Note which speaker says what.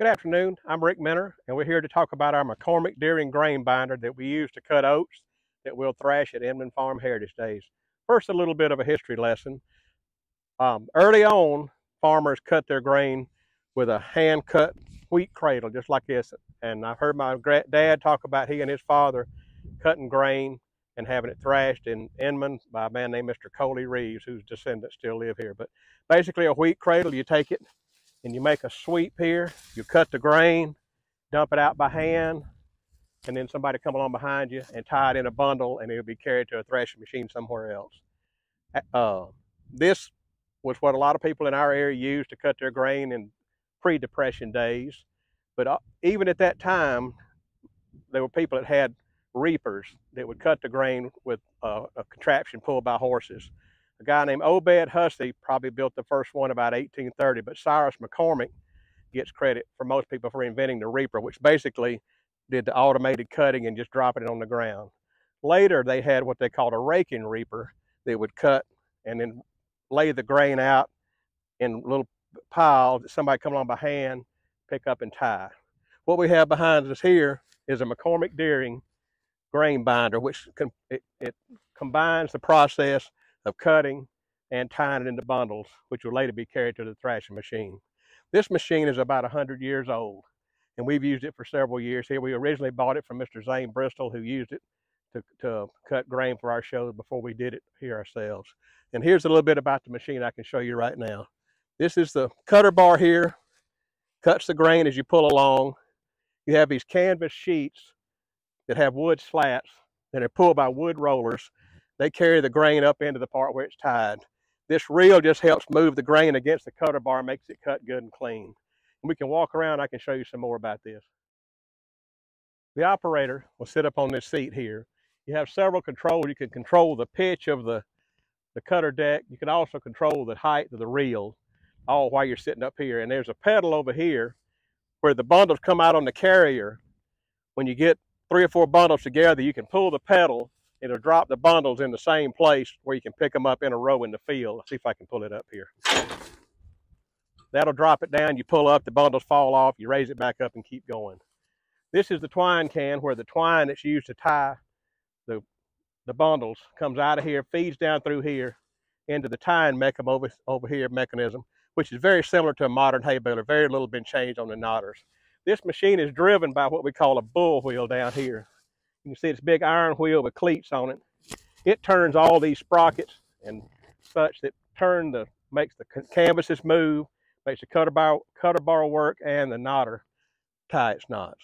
Speaker 1: Good afternoon. I'm Rick Minter, and we're here to talk about our McCormick Deering grain binder that we use to cut oats that we'll thrash at Inman Farm Heritage Days. First, a little bit of a history lesson. Um, early on, farmers cut their grain with a hand-cut wheat cradle, just like this. And I've heard my dad talk about he and his father cutting grain and having it thrashed in Inman by a man named Mr. Coley Reeves, whose descendants still live here. But basically, a wheat cradle, you take it and you make a sweep here. You cut the grain, dump it out by hand, and then somebody come along behind you and tie it in a bundle and it'll be carried to a threshing machine somewhere else. Uh, this was what a lot of people in our area used to cut their grain in pre-depression days. But uh, even at that time, there were people that had reapers that would cut the grain with uh, a contraption pulled by horses a guy named Obed Hussey probably built the first one about 1830, but Cyrus McCormick gets credit for most people for inventing the reaper, which basically did the automated cutting and just dropping it on the ground. Later, they had what they called a raking reaper that would cut and then lay the grain out in little piles that somebody come along by hand, pick up and tie. What we have behind us here is a McCormick Deering grain binder, which it, it combines the process of cutting and tying it into bundles, which will later be carried to the thrashing machine. This machine is about 100 years old, and we've used it for several years here. We originally bought it from Mr. Zane Bristol, who used it to, to cut grain for our shows before we did it here ourselves. And here's a little bit about the machine I can show you right now. This is the cutter bar here, cuts the grain as you pull along. You have these canvas sheets that have wood slats that are pulled by wood rollers they carry the grain up into the part where it's tied. This reel just helps move the grain against the cutter bar, makes it cut good and clean. And we can walk around, I can show you some more about this. The operator will sit up on this seat here. You have several controls. You can control the pitch of the, the cutter deck. You can also control the height of the reel, all while you're sitting up here. And there's a pedal over here where the bundles come out on the carrier. When you get three or four bundles together, you can pull the pedal it'll drop the bundles in the same place where you can pick them up in a row in the field. Let's see if I can pull it up here. That'll drop it down. You pull up, the bundles fall off. You raise it back up and keep going. This is the twine can where the twine that's used to tie the, the bundles comes out of here, feeds down through here into the tying mechanism over, over here mechanism, which is very similar to a modern hay baler. Very little been changed on the knotters. This machine is driven by what we call a bull wheel down here. You can see this big iron wheel with cleats on it. It turns all these sprockets and such that turn the, makes the canvases move, makes the cutter bar, cutter bar work and the knotter tie its knots.